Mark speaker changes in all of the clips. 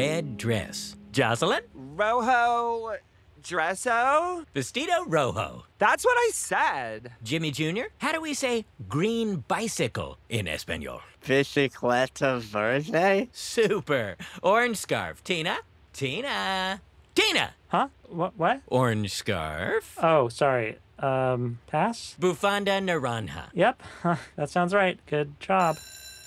Speaker 1: red dress. Jocelyn?
Speaker 2: Rojo Dresso?
Speaker 1: Vestido rojo.
Speaker 2: That's what I said.
Speaker 1: Jimmy Jr., how do we say green bicycle in Espanol?
Speaker 3: Bicicleta verde?
Speaker 1: Super. Orange scarf. Tina? Tina? Tina!
Speaker 4: Huh? What? What?
Speaker 1: Orange scarf.
Speaker 4: Oh, sorry. Um, pass?
Speaker 1: Bufanda naranja.
Speaker 4: Yep, huh, that sounds right. Good job.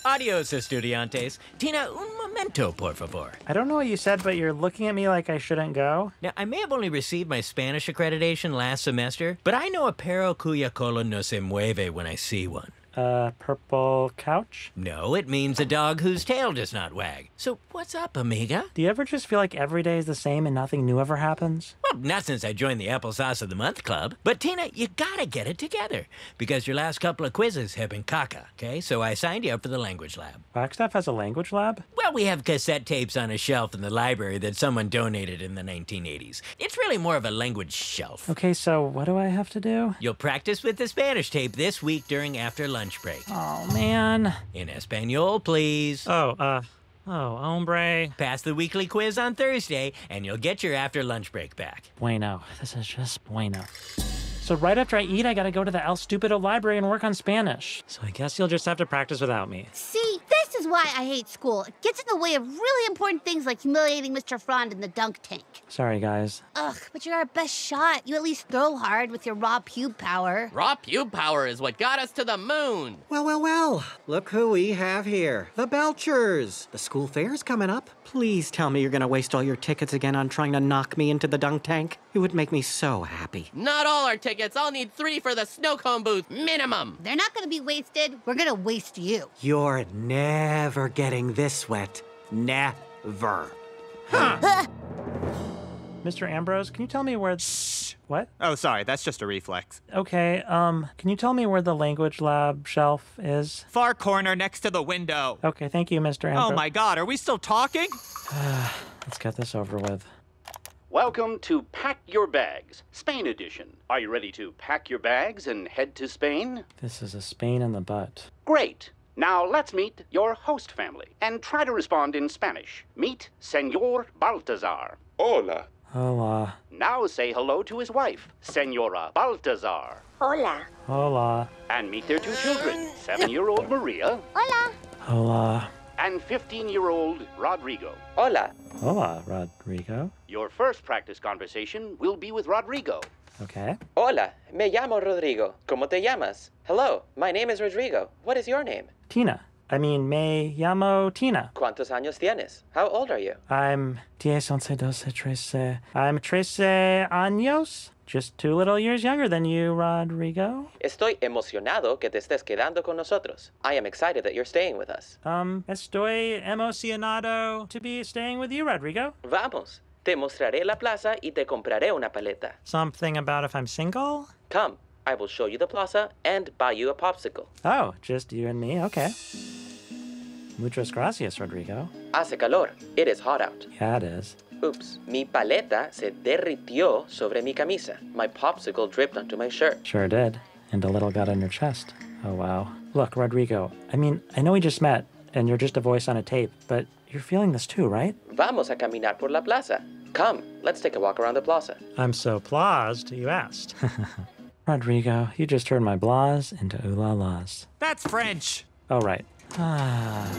Speaker 1: Adios, estudiantes. Tina, un momento, por favor.
Speaker 4: I don't know what you said, but you're looking at me like I shouldn't go.
Speaker 1: Now, I may have only received my Spanish accreditation last semester, but I know a perro cuya cola no se mueve when I see one.
Speaker 4: Uh, purple couch?
Speaker 1: No, it means a dog whose tail does not wag. So, what's up, amiga?
Speaker 4: Do you ever just feel like every day is the same and nothing new ever happens?
Speaker 1: Well, not since I joined the Applesauce of the Month Club. But, Tina, you gotta get it together. Because your last couple of quizzes have been caca, okay? So I signed you up for the language lab.
Speaker 4: Wagstaff has a language lab?
Speaker 1: Well, we have cassette tapes on a shelf in the library that someone donated in the 1980s. It's really more of a language shelf.
Speaker 4: Okay, so what do I have to do?
Speaker 1: You'll practice with the Spanish tape this week during after lunch break.
Speaker 4: Oh, man.
Speaker 1: In Espanol, please.
Speaker 4: Oh, uh, oh, hombre.
Speaker 1: Pass the weekly quiz on Thursday, and you'll get your after lunch break back.
Speaker 4: Bueno. This is just bueno. So right after I eat, I gotta go to the El Stupido library and work on Spanish. So I guess you'll just have to practice without me.
Speaker 5: See, this is why I hate school. It gets in the way of really important things like humiliating Mr. Frond in the dunk tank.
Speaker 4: Sorry, guys.
Speaker 5: Ugh, but you're our best shot. You at least throw hard with your raw pube power.
Speaker 6: Raw pube power is what got us to the moon.
Speaker 7: Well, well, well. Look who we have here. The Belchers. The school fair's coming up. Please tell me you're gonna waste all your tickets again on trying to knock me into the dunk tank. It would make me so happy.
Speaker 6: Not all our tickets. I'll need three for the snow cone booth, minimum.
Speaker 5: They're not gonna be wasted. We're gonna waste you.
Speaker 7: You're never getting this wet. Never. Huh.
Speaker 4: Mr. Ambrose, can you tell me where. Shh. What?
Speaker 2: Oh, sorry, that's just a reflex.
Speaker 4: Okay, um, can you tell me where the language lab shelf is?
Speaker 2: Far corner next to the window.
Speaker 4: Okay, thank you, Mr. Ambrose.
Speaker 2: Oh my god, are we still talking?
Speaker 4: Let's get this over with.
Speaker 8: Welcome to Pack Your Bags, Spain edition. Are you ready to pack your bags and head to Spain?
Speaker 4: This is a Spain in the butt.
Speaker 8: Great. Now let's meet your host family and try to respond in Spanish. Meet Senor Baltazar.
Speaker 9: Hola.
Speaker 4: Hola.
Speaker 8: Now say hello to his wife, Senora Baltazar.
Speaker 5: Hola.
Speaker 4: Hola.
Speaker 8: And meet their two children, seven year old Maria
Speaker 5: Hola.
Speaker 4: Hola.
Speaker 8: And 15 year old Rodrigo.
Speaker 9: Hola.
Speaker 4: Hola, Rodrigo.
Speaker 8: Your first practice conversation will be with Rodrigo.
Speaker 4: Okay.
Speaker 9: Hola. Me llamo Rodrigo. ¿Cómo te llamas? Hello. My name is Rodrigo. What is your name?
Speaker 4: Tina. I mean, me llamo Tina.
Speaker 9: ¿Cuántos años tienes? How old are you?
Speaker 4: I'm 10, 11, 12, 13. I'm 13 años. Just two little years younger than you, Rodrigo.
Speaker 9: Estoy emocionado que te estés quedando con nosotros. I am excited that you're staying with us.
Speaker 4: Um, estoy emocionado to be staying with you, Rodrigo.
Speaker 9: Vamos. Te mostraré la plaza y te compraré una paleta.
Speaker 4: Something about if I'm single?
Speaker 9: Come. I will show you the plaza and buy you a popsicle.
Speaker 4: Oh, just you and me? Okay. Muchas gracias, Rodrigo.
Speaker 9: Hace calor. It is hot out.
Speaker 4: Yeah, it is.
Speaker 9: Oops. Mi paleta se derritió sobre mi camisa. My popsicle dripped onto my shirt.
Speaker 4: Sure did. And a little got on your chest. Oh, wow. Look, Rodrigo, I mean, I know we just met, and you're just a voice on a tape, but you're feeling this too, right?
Speaker 9: Vamos a caminar por la plaza. Come, let's take a walk around the plaza.
Speaker 4: I'm so plased you asked. Rodrigo, you just turned my blahs into ooh la las.
Speaker 2: That's French.
Speaker 4: Oh, right. Ah.